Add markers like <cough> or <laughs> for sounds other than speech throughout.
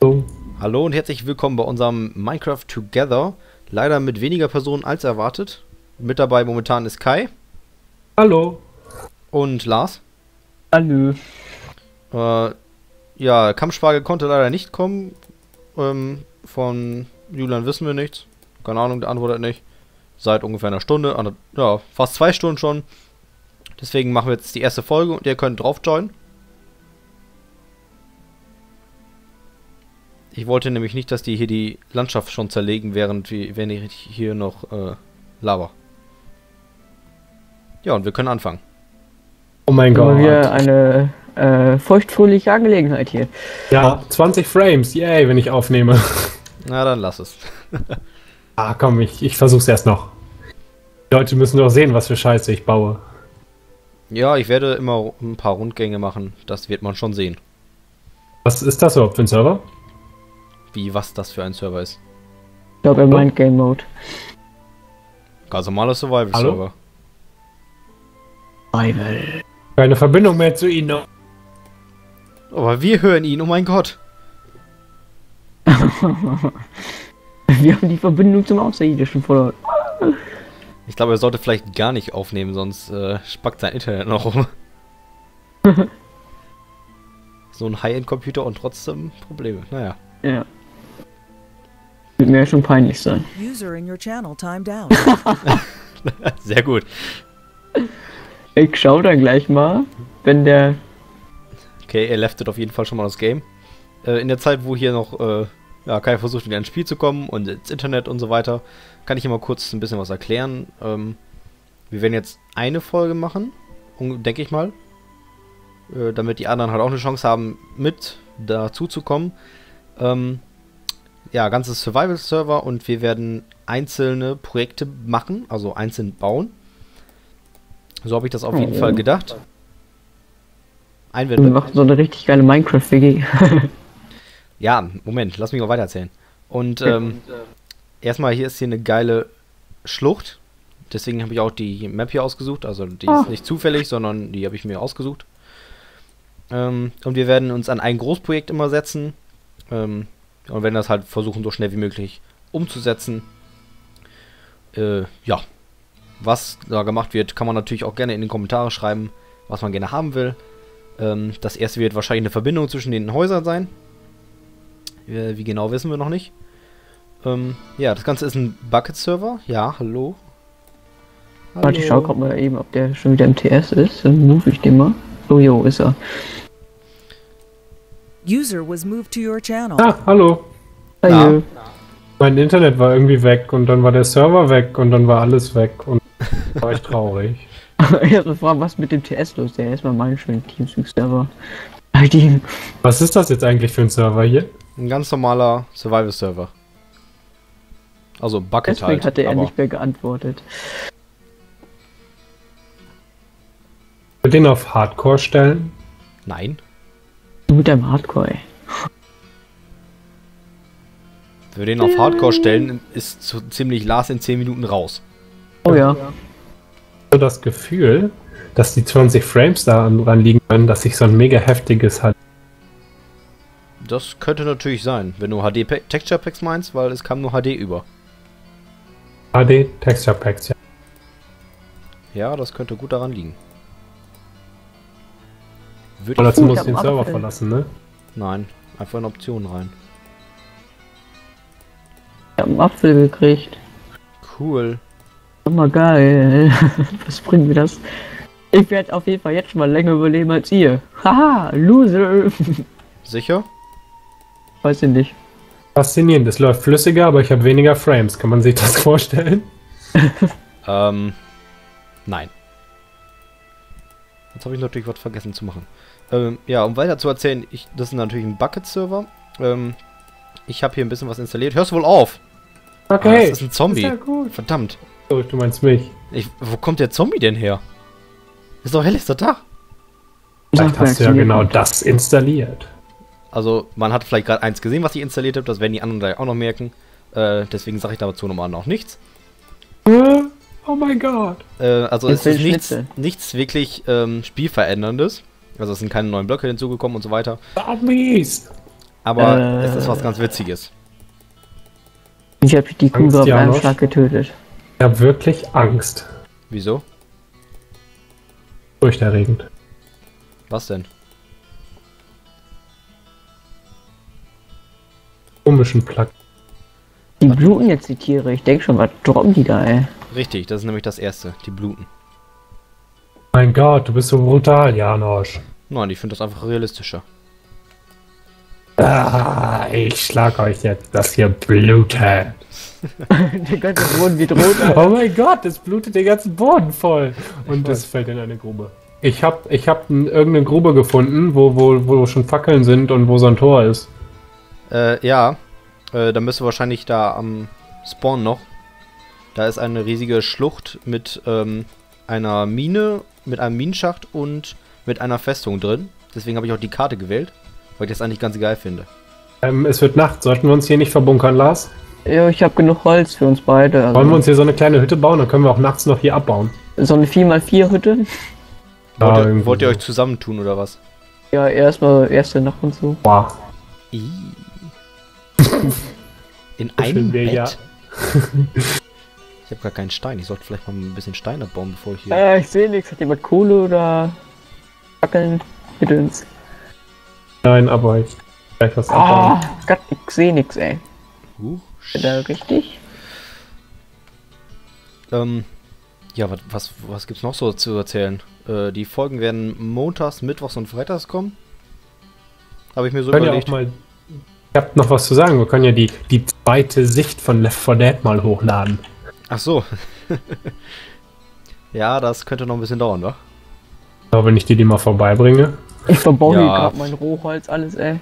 Hallo. Hallo und herzlich willkommen bei unserem Minecraft Together. Leider mit weniger Personen als erwartet. Mit dabei momentan ist Kai. Hallo. Und Lars. Hallo. Äh, ja, Kampfspargel konnte leider nicht kommen. Ähm, von Julian wissen wir nichts. Keine Ahnung, der antwortet nicht. Seit ungefähr einer Stunde, ja, fast zwei Stunden schon. Deswegen machen wir jetzt die erste Folge und ihr könnt drauf joinen. Ich wollte nämlich nicht, dass die hier die Landschaft schon zerlegen, während wir, wenn ich hier noch äh, laber. Ja, und wir können anfangen. Oh mein Gott. Wir eine äh, feuchtfröhliche Angelegenheit hier. Ja, 20 Frames, yay, wenn ich aufnehme. Na, dann lass es. <laughs> ah, komm, ich, ich versuch's erst noch. Die Leute müssen doch sehen, was für Scheiße ich baue. Ja, ich werde immer ein paar Rundgänge machen. Das wird man schon sehen. Was ist das überhaupt für ein Server? wie was das für ein Server ist. Ich glaube, er meint Game Mode. Ganz normaler Survival-Server. Survival. Keine Verbindung mehr zu ihnen. Aber wir hören ihn, oh mein Gott. <laughs> <laughs> wir haben die Verbindung zum Außerirdischen verloren. Ich glaube, er sollte vielleicht gar nicht aufnehmen, sonst äh, spackt sein Internet noch rum. <laughs> so ein High-End-Computer und trotzdem Probleme. Naja. Ja. Wird mir ja schon peinlich sein. <laughs> Sehr gut. Ich schau dann gleich mal, wenn der. Okay, er leftet auf jeden Fall schon mal das Game. Äh, in der Zeit, wo hier noch äh, ja, Kai versucht, wieder ins Spiel zu kommen und ins Internet und so weiter, kann ich hier mal kurz ein bisschen was erklären. Ähm, wir werden jetzt eine Folge machen, denke ich mal. Äh, damit die anderen halt auch eine Chance haben, mit dazu zu kommen. Ähm, ja, ganzes Survival-Server und wir werden einzelne Projekte machen, also einzeln bauen. So habe ich das auf jeden oh, Fall gedacht. Einwände. Wir machen so eine richtig geile Minecraft-WG. <laughs> ja, Moment, lass mich mal weitererzählen. Und ähm, erstmal hier ist hier eine geile Schlucht. Deswegen habe ich auch die Map hier ausgesucht. Also die oh. ist nicht zufällig, sondern die habe ich mir ausgesucht. Ähm, und wir werden uns an ein Großprojekt immer setzen. Ähm, und werden das halt versuchen, so schnell wie möglich umzusetzen. Äh, ja. Was da gemacht wird, kann man natürlich auch gerne in den Kommentaren schreiben, was man gerne haben will. Ähm, das erste wird wahrscheinlich eine Verbindung zwischen den Häusern sein. Äh, wie genau wissen wir noch nicht. Ähm, ja, das Ganze ist ein Bucket-Server. Ja, hallo. hallo. Warte, ich schau gerade mal eben, ob der schon wieder im TS ist. Dann move ich den mal. Oh jo, ist er. User was moved to your channel. Ah, hallo. Hallo. Mein Internet war irgendwie weg und dann war der Server weg und dann war alles weg und <laughs> war ich traurig. <laughs> Erstmal fragen, was mit dem TS los? Der ist mal mein schönen Teamspeak-Server. Was ist das jetzt eigentlich für ein Server hier? Ein ganz normaler Survival-Server. Also Bucket Deswegen halt. hat er nicht mehr geantwortet. Mit den auf Hardcore stellen? Nein. Du mit deinem Hardcore, ey. Wenn wir den auf Hardcore stellen, ist so ziemlich Lars in 10 Minuten raus. Oh ja. So das Gefühl, dass die 20 Frames da dran liegen können, dass ich so ein mega heftiges hat. Das könnte natürlich sein, wenn du HD Texture Packs meinst, weil es kam nur HD über. HD Texture Packs, ja. Ja, das könnte gut daran liegen. Würde Oder du musst den Server Apfel. verlassen, ne? Nein, einfach in Optionen rein. Ich hab einen Apfel gekriegt. Cool. Oh mal geil. <laughs> Was bringt mir das? Ich werde auf jeden Fall jetzt schon mal länger überleben als ihr. Haha, Loser. Sicher? Weiß ich nicht. Faszinierend, es läuft flüssiger, aber ich habe weniger Frames. Kann man sich das <laughs> vorstellen? <laughs> ähm, nein. Jetzt habe ich natürlich was vergessen zu machen. Ähm, ja, um weiter zu erzählen, ich, das ist natürlich ein Bucket-Server. Ähm, ich habe hier ein bisschen was installiert. Hörst du wohl auf? Okay. Ah, das ist ein Zombie. Ist ja Verdammt. Oh, du meinst mich. Ich, wo kommt der Zombie denn her? Ist doch helllichter Tag. Vielleicht hast du ja genau das installiert. Also, man hat vielleicht gerade eins gesehen, was ich installiert habe. Das werden die anderen da auch noch merken. Äh, deswegen sage ich dazu nochmal noch nichts. Äh, Oh mein Gott. Äh, also Jetzt es ist nichts, nichts wirklich ähm, spielveränderndes. Also es sind keine neuen Blöcke hinzugekommen und so weiter. Zombies. Aber Äh. es ist was ganz Witziges. Ich habe die Kuh auf Janosch? Schlag getötet. Ich habe wirklich Angst. Wieso? Furchterregend. Was denn? Komischen Plug. Die bluten jetzt die Tiere. Ich denke schon, was droppen die da, ey? Richtig, das ist nämlich das erste. Die bluten. Mein Gott, du bist so brutal, Janosch. Nein, ich finde das einfach realistischer. Ah, ich schlag euch jetzt, dass hier blutet. <laughs> Der ganze Boden geht rot. Oh mein Gott, es blutet den ganzen Boden voll. Und es fällt in eine Grube. Ich hab, ich hab n- irgendeine Grube gefunden, wo, wo, wo schon Fackeln sind und wo so ein Tor ist. Äh, ja. Äh, da müsste wahrscheinlich da am Spawn noch. Da ist eine riesige Schlucht mit ähm, einer Mine, mit einem Minenschacht und mit einer Festung drin. Deswegen habe ich auch die Karte gewählt, weil ich das eigentlich ganz geil finde. Ähm, es wird Nacht. Sollten wir uns hier nicht verbunkern, Lars? Ja, ich habe genug Holz für uns beide. Also Wollen wir uns hier so eine kleine Hütte bauen? Dann können wir auch nachts noch hier abbauen. so eine 4x4 Hütte? Ja, Wollt, ihr, wollt ihr euch zusammentun oder was? Ja, erstmal erste Nacht und so. Boah. <laughs> In einem wir Bett? ja. Ich habe gar keinen Stein. Ich sollte vielleicht mal ein bisschen Stein abbauen, bevor ich hier... Äh, ich sehe nichts. Hat jemand Kohle oder Fackeln? Gedöns. Nein, aber ich gleich was abbauen. Ah, Gott, ich sehe nichts, ey. Uh, Da richtig? Ähm, ja, was, was, was gibt's noch so zu erzählen? Äh, die Folgen werden montags, mittwochs und freitags kommen. Habe ich mir so können ja überlegt. auch mal. Ich hab noch was zu sagen. Wir können ja die, die zweite Sicht von Left 4 Dead mal hochladen. Ach so. <laughs> ja, das könnte noch ein bisschen dauern, wa? Aber wenn ich dir die mal vorbeibringe. Ich verbaue Ja. hier gerade mein Rohholz, alles, ey.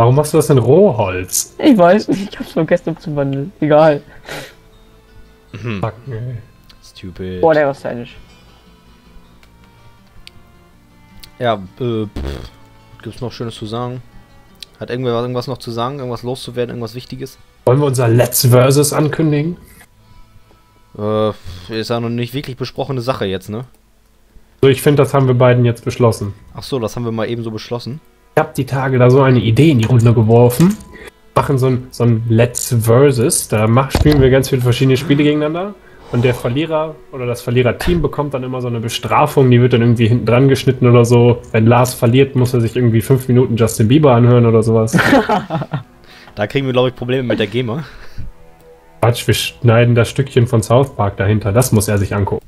Warum machst du das in Rohholz? Ich weiß nicht, ich hab's vergessen umzuwandeln. Egal. Hm. Fuck. Stupid. Boah, der war stylisch. Ja, äh, pff, gibt's noch Schönes zu sagen? Hat irgendwer irgendwas noch zu sagen? Irgendwas loszuwerden? Irgendwas Wichtiges? Wollen wir unser Let's Versus ankündigen? Äh, ist ja noch nicht wirklich besprochene Sache jetzt, ne? So, ich finde, das haben wir beiden jetzt beschlossen. Ach so, das haben wir mal eben so beschlossen. Ich habe die Tage da so eine Idee in die Runde geworfen. Machen so ein, so ein Let's Versus. Da mach, spielen wir ganz viele verschiedene Spiele gegeneinander. Und der Verlierer oder das Verliererteam bekommt dann immer so eine Bestrafung, die wird dann irgendwie hinten dran geschnitten oder so. Wenn Lars verliert, muss er sich irgendwie fünf Minuten Justin Bieber anhören oder sowas. <laughs> Da kriegen wir, glaube ich, Probleme mit der GEMA. Quatsch, wir schneiden das Stückchen von South Park dahinter. Das muss er sich angucken.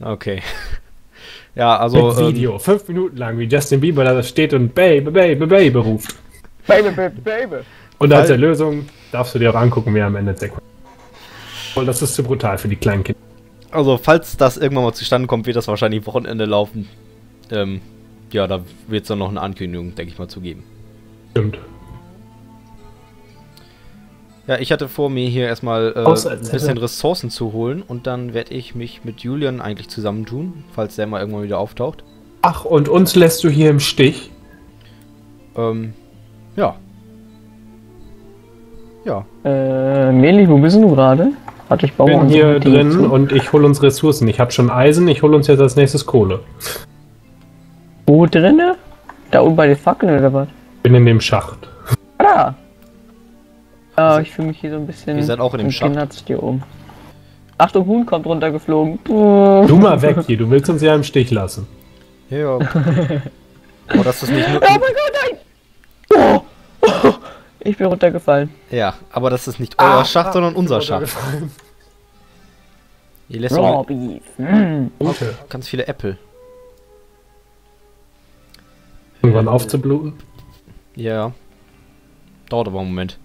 Okay. Ja, also. Mit ähm, Video, fünf Minuten lang, wie Justin Bieber da steht und Baby, Baby, Baby ruft. Baby, baby, baby. Und als Erlösung darfst du dir auch angucken, wer am Ende der Und das ist zu brutal für die kleinen Kinder. Also, falls das irgendwann mal zustande kommt, wird das wahrscheinlich Wochenende laufen. Ähm, ja, da wird es dann noch eine Ankündigung, denke ich mal, zu geben. Stimmt. Ja, ich hatte vor, mir hier erstmal äh, ein bisschen Ressourcen zu holen und dann werde ich mich mit Julian eigentlich zusammentun, falls der mal irgendwann wieder auftaucht. Ach, und uns lässt du hier im Stich? Ähm, ja. Ja. Äh, Meli, wo bist du gerade? Warte, ich baue Ich bin hier drin zu. und ich hole uns Ressourcen. Ich habe schon Eisen, ich hole uns jetzt als nächstes Kohle. Wo drinne? Da oben bei den Fackeln oder was? Bin in dem Schacht. Ah! Ja, Also- ich fühle mich hier so ein bisschen. Ihr seid auch in dem Schacht? hier oben. Achtung, Huhn kommt runtergeflogen. Du mal weg hier, du willst uns ja im Stich lassen. Ja. <laughs> oh, das ist nicht nur. Oh mein Gott, nein! Oh, ich bin runtergefallen. Ja, aber das ist nicht euer Schacht, sondern unser Schacht. Ihr lässt auch. Mm. Gute. ganz viele Äpfel. Irgendwann aufzubluten? Ja. Dauert aber einen Moment.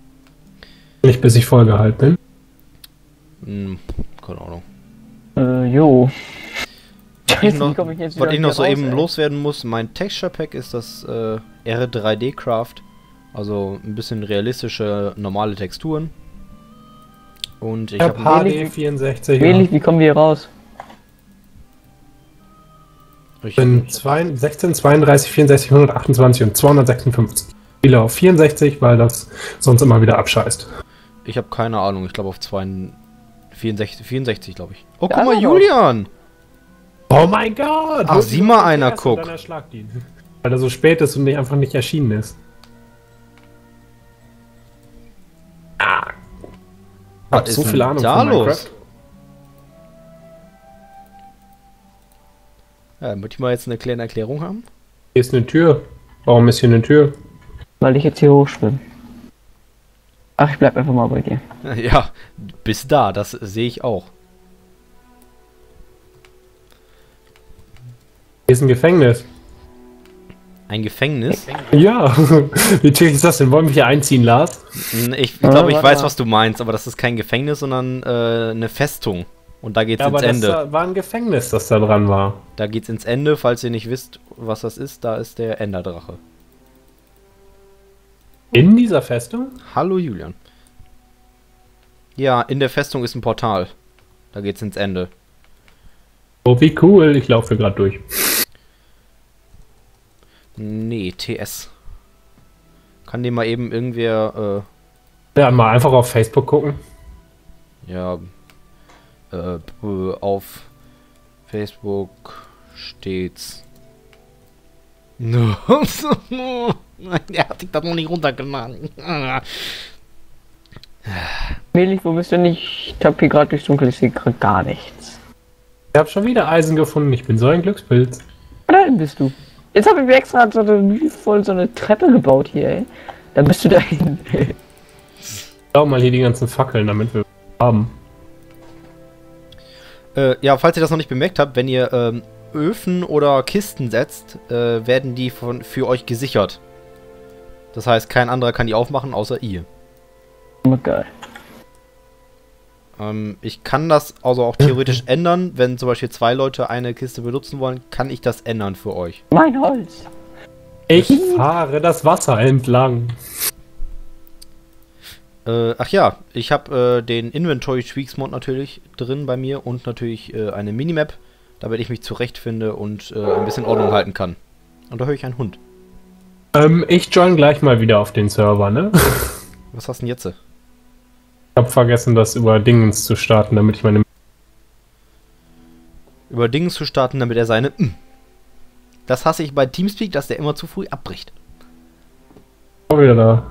Nicht bis ich vollgehalten bin. Hm, keine Ahnung. Äh, jo. Was ich noch, ich jetzt was ich noch so raus, eben ey? loswerden muss, mein Texture Pack ist das äh, R3D Craft. Also ein bisschen realistische, normale Texturen. Und ich Ich habe habe Meli- HD 64. Meli, wie kommen wir hier raus? Ich bin 2, 16, 32, 64, 128 und 256. Ich spiele auf 64, weil das sonst immer wieder abscheißt. Ich habe keine Ahnung, ich glaube auf 42 64, 64 glaube ich. Oh, Ja, guck mal, aber- Julian! Oh mein Gott! Ach, sieh mal einer, guck. Dann. Weil er so spät ist und nicht, einfach nicht erschienen ist. Ah. Ich Was hab ist so denn viel Ahnung da von los? Minecraft. Ja, möchte ich mal jetzt eine kleine Erklärung haben? Hier ist eine Tür. Warum ist hier eine Tür? Weil ich jetzt hier hochschwimme. Ach, ich bleib einfach mal bei dir. <laughs> Ja, bis da, das sehe ich auch. Hier ist ein Gefängnis. Ein Gefängnis? Ja. <laughs> Wie chillig ist das denn? Wollen wir hier einziehen, Lars? Hm, Ich Ja, glaube, ich weiß, was du meinst, aber das ist kein Gefängnis, sondern äh, eine Festung. Und da geht's Ja, aber ins das Ende. da- war ein Gefängnis, das da dran war. Da geht's ins Ende, falls ihr nicht wisst, was das ist, da ist der Enderdrache. In dieser Festung? Hallo Julian. Ja, in der Festung ist ein Portal. Da geht's ins Ende. Oh, wie cool. Ich laufe gerade durch. Nee, TS. Kann dem mal eben irgendwer, Ja, mal einfach auf Facebook gucken. äh, ja, äh, auf Facebook steht's. No. <laughs> Nein, er hat sich das noch nicht runtergeladen. Melich, wo bist du nicht? Ich hab hier gerade durchs Dunkel, ich sehe gerade gar nichts. Ich habe schon wieder Eisen gefunden. Ich bin so ein Glückspilz. Da hinten bist du. Jetzt habe ich mir extra so eine, voll so eine Treppe gebaut hier, ey. Da bist du da hinten. Schau mal hier die ganzen Fackeln, damit wir haben. Äh, ja, falls ihr das noch nicht bemerkt habt, wenn ihr ähm, Öfen oder Kisten setzt, äh, werden die von, für euch gesichert. Das heißt, kein anderer kann die aufmachen, außer ihr. Geil. Ähm, ich kann das also auch theoretisch <clears throat> ändern. Wenn zum Beispiel zwei Leute eine Kiste benutzen wollen, kann ich das ändern für euch. Mein Holz. Ich fahre das Wasser entlang. Äh, ach ja, ich habe äh, den Inventory Tweaks Mod natürlich drin bei mir und natürlich äh, eine Minimap, damit ich mich zurechtfinde und äh, ein bisschen Ordnung halten kann. Und da höre ich einen Hund. Ähm, ich join gleich mal wieder auf den Server, ne? <laughs> Was hast du denn jetzt? Ich habe vergessen, das über Dingens zu starten, damit ich meine. Über Dinge zu starten, damit er seine. Das hasse ich bei Teamspeak, dass der immer zu früh abbricht. Oh, wieder da.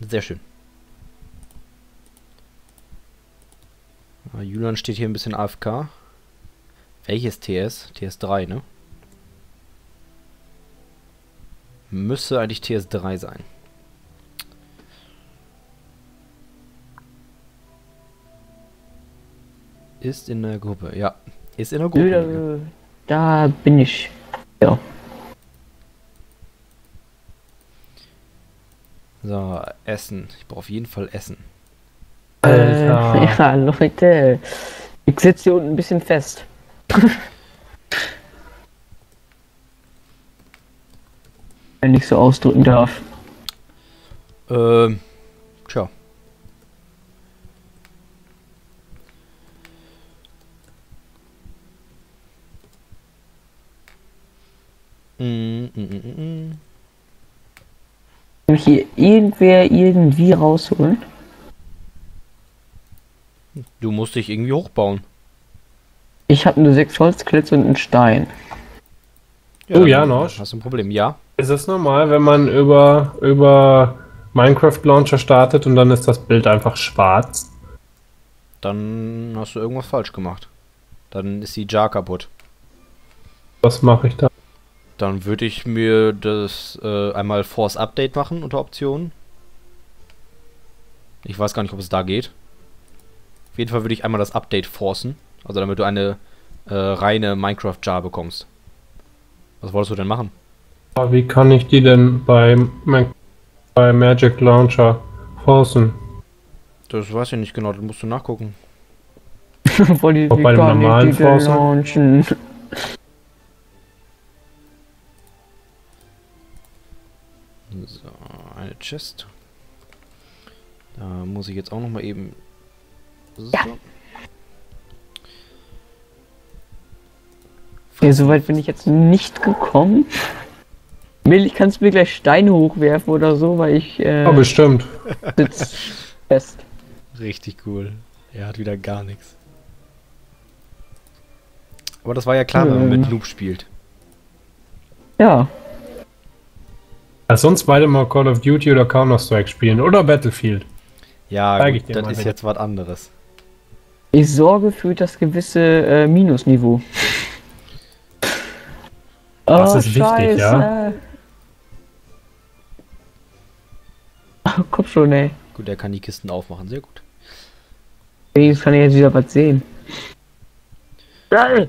Sehr schön. Ah, Julian steht hier ein bisschen AFK. Welches TS? TS3, ne? Müsste eigentlich TS3 sein. Ist in der Gruppe, ja. Ist in der Gruppe. Da, da bin ich. Ja. So, Essen. Ich brauche auf jeden Fall Essen. Alter. Äh, <laughs> ja, Leute. Ich sitze hier unten ein bisschen fest. <laughs> Wenn ich so ausdrücken darf. Ähm, tja. Mm, mm, mm, mm. Kann hier irgendwer irgendwie rausholen? Du musst dich irgendwie hochbauen. Ich habe nur sechs Holzklötze und einen Stein. Oh, dann Janosch. Hast du ein Problem? Ja. Ist es normal, wenn man über, über Minecraft Launcher startet und dann ist das Bild einfach schwarz? Dann hast du irgendwas falsch gemacht. Dann ist die Jar kaputt. Was mache ich da? Dann würde ich mir das äh, einmal Force Update machen unter Optionen. Ich weiß gar nicht, ob es da geht. Auf jeden Fall würde ich einmal das Update forcen. Also damit du eine äh, reine Minecraft Jar bekommst. Was wolltest du denn machen? Aber Wie kann ich die denn bei, Ma- bei Magic Launcher forcen? Das weiß ich nicht genau, das musst du nachgucken. <laughs> Obwohl die, bei dem kann ich normalen die denn Forcer? launchen? So, eine Chest. Da muss ich jetzt auch noch mal eben. So. Ja, soweit bin ich jetzt nicht gekommen. Milch, kannst du mir gleich Steine hochwerfen oder so, weil ich äh, Ja, bestimmt. sitz fest. Richtig cool. Er hat wieder gar nichts. Aber das war ja klar, wenn man Ähm. mit Noob spielt. Ja. Lass uns beide mal Call of Duty oder Counter-Strike spielen. Oder Battlefield. Ja, Zeig gut, ich das ist den. jetzt was anderes. Ich sorge für das gewisse äh, Minusniveau. Das Oh, ist wichtig, ja. Ach, <laughs> komm schon, ey. Gut, er kann die Kisten aufmachen, sehr gut. Wenigstens kann ich jetzt wieder was sehen. Geil!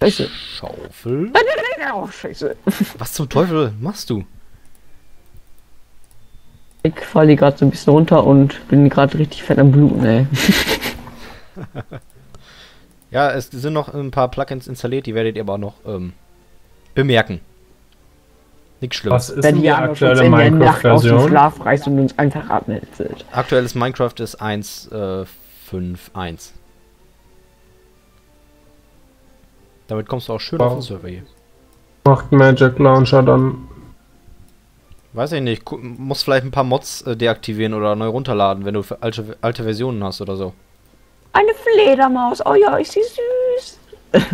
Scheiße. Schaufel? <laughs> Oh, scheiße. Was zum Teufel machst du? Ich falle gerade so ein bisschen runter und bin gerade richtig fett am Bluten, ey. <laughs> Ja, es sind noch ein paar Plugins installiert, die werdet ihr aber noch ähm, bemerken. Nichts Was Schlimmes. ist Wenn denn die die Arme aktuelle in der Nacht aus dem Minecraft-Version? Schlaf reißt und uns einfach abmeldet. Aktuelles Minecraft ist 1.5.1. Damit kommst du auch schön auf den Wow. Server hier. Macht Magic Launcher dann. Weiß ich nicht, musst vielleicht ein paar Mods äh, deaktivieren oder neu runterladen, wenn du für alte, alte Versionen hast oder so. Eine Fledermaus, oh ja, ist sie süß. <laughs>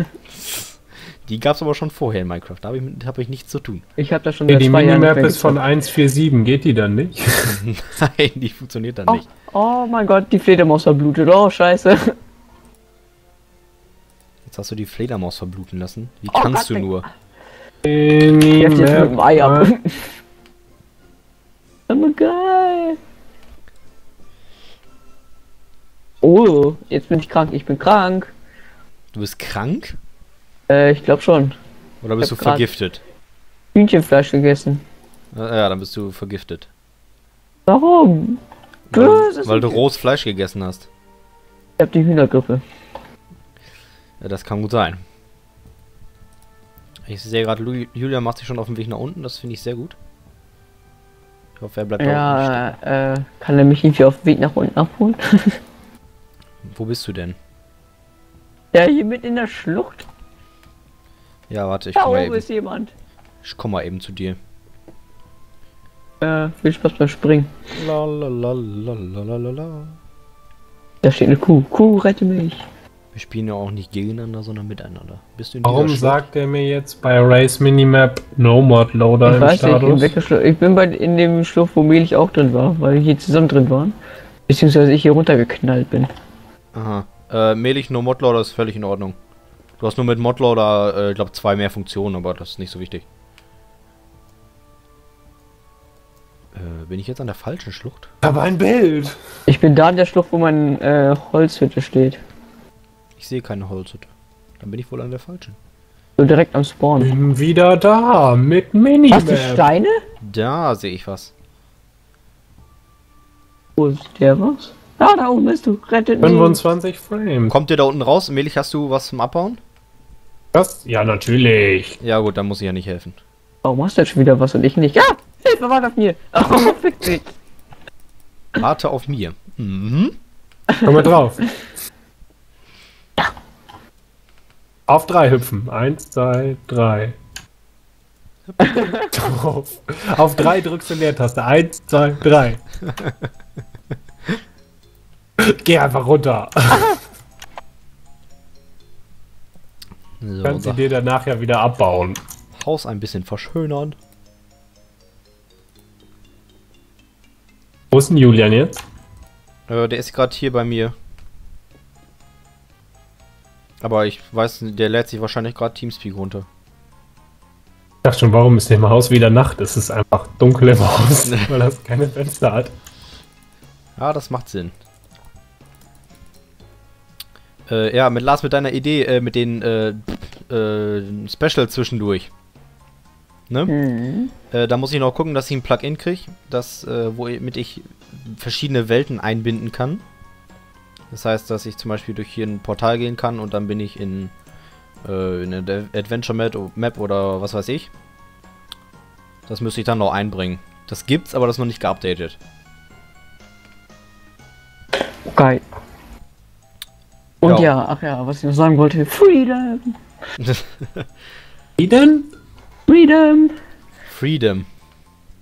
Die gab's aber schon vorher in Minecraft, da habe ich, mit- hab ich nichts zu tun. Ich habe das schon seit die Minimap ist von gezockt. 1.4.7. Geht die dann nicht? <laughs> <laughs> Nein, die funktioniert dann Oh, nicht. oh mein Gott, die Fledermaus verblutet. Oh, scheiße. Jetzt hast du die Fledermaus verbluten lassen. Wie Oh kannst Gott, du nur? Jetzt jetzt mit dem Ei ab. <laughs> Aber geil. Oh, jetzt bin ich krank. Ich bin krank. Du bist krank? Äh, ich glaube schon. Oder bist du vergiftet? Hühnchenfleisch gegessen. Ja, dann bist du vergiftet. Warum? Weil, weil du rohes Fleisch gegessen hast. Ich hab die Hühnergrippe. Ja, das kann gut sein. Ich sehe gerade, Julia macht sich schon auf den Weg nach unten. Das finde ich sehr gut. Ich hoffe, er bleibt da unten stehen. Ja, äh, kann er mich irgendwie auf dem Weg nach unten abholen? <laughs> Wo bist du denn? ja, hier mit in der Schlucht. Ja, warte, ich Da oben eben. ist jemand. Ich komm mal eben zu dir. Äh, viel Spaß beim Springen. La la la la la la la la. Da steht eine Kuh. Kuh, rette mich. Wir spielen ja auch nicht gegeneinander, sondern miteinander. Bist du in Warum sagt er mir jetzt bei Race Minimap No Mod Loader Ich im weiß nicht, Status? welcher Schlucht. Ich bin bei in dem Schlucht, wo Melich auch drin war, weil wir hier zusammen drin waren. Beziehungsweise ich hier runtergeknallt bin. Aha. Äh, Mehlig no Modloader ist völlig in Ordnung. Du hast nur mit Modloader, äh, ich glaube, zwei mehr Funktionen, aber das ist nicht so wichtig. Äh, bin ich jetzt an der falschen Schlucht? Aber ein Bild! Ich bin da in der Schlucht, wo mein äh, Holzhütte steht. Ich sehe keine Holzhütte. Dann bin ich wohl an der falschen. So direkt am Spawn. Bin wieder da mit Minimap. Hast du Steine? Da sehe ich was. Wo ist der was? Ah, da oben bist du. Rettet mich. 25 Frames. Kommt ihr da unten raus? Mehlig, hast du was zum Abbauen? Das? Ja, natürlich. Ja gut, dann muss ich ja nicht helfen. Warum hast du jetzt schon wieder was und ich nicht? Ja! Hilfe, warte auf mir! <laughs> Oh, fick dich! Warte auf mir. Mhm. Komm mal drauf. <laughs> Auf drei hüpfen. Eins, zwei, drei. <laughs> Drauf. Auf drei drückst du Leertaste. Eins, zwei, drei. Geh einfach runter. So, Kannst sie unser dir danach ja wieder abbauen. Haus ein bisschen verschönern. Wo ist denn Julian jetzt? Äh, der ist gerade hier bei mir. Aber ich weiß, der lädt sich wahrscheinlich gerade Teamspeak runter. Ich dachte schon, warum ist im Haus wieder Nacht? Es ist einfach dunkel im <laughs> Haus, weil das keine Fenster hat. Ja, das macht Sinn. Äh, ja, mit Lars, mit deiner Idee, äh, mit den äh, äh, Special zwischendurch. Ne? Mhm. Äh, da muss ich noch gucken, dass ich ein Plugin kriege, das, äh, womit ich verschiedene Welten einbinden kann. Das heißt, dass ich zum Beispiel durch hier ein Portal gehen kann und dann bin ich in, äh, in eine Adventure Map, Map oder was weiß ich. Das müsste ich dann noch einbringen. Das gibt's, aber das ist noch nicht geupdatet. Ja. ach ja, was ich noch sagen wollte. Freedom! <laughs> Denn? Freedom! Freedom.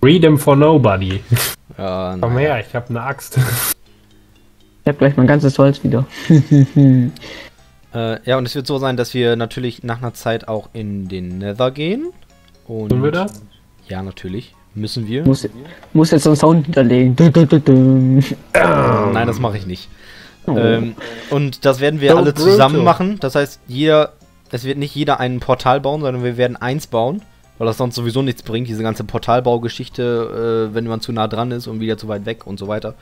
Freedom for nobody. Ja, Komm her, ich habe eine Axt. Ich hab gleich mein ganzes Holz wieder. <laughs> Äh, ja, und es wird so sein, dass wir natürlich nach einer Zeit auch in den Nether gehen. Und Tun wir das? Ja, natürlich. Müssen wir. muss, muss jetzt so einen Sound hinterlegen. Du, du, du, du. Nein, das mache ich nicht. Oh. Ähm, und das werden wir So alle brutal. zusammen machen. Das heißt, jeder, es wird nicht jeder ein Portal bauen, sondern wir werden eins bauen, weil das sonst sowieso nichts bringt. Diese ganze Portalbaugeschichte, äh, wenn man zu nah dran ist und wieder zu weit weg und so weiter.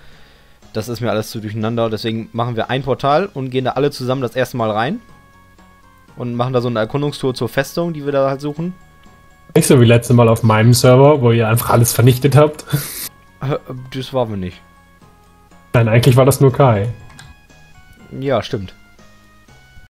Das ist mir alles zu durcheinander. Deswegen machen wir ein Portal und gehen da alle zusammen das erste Mal rein. Und machen da so eine Erkundungstour zur Festung, die wir da halt suchen. Nicht so wie letztes Mal auf meinem Server, wo ihr einfach alles vernichtet habt. Äh, Das waren wir nicht. Nein, eigentlich war das nur Kai. Ja, stimmt.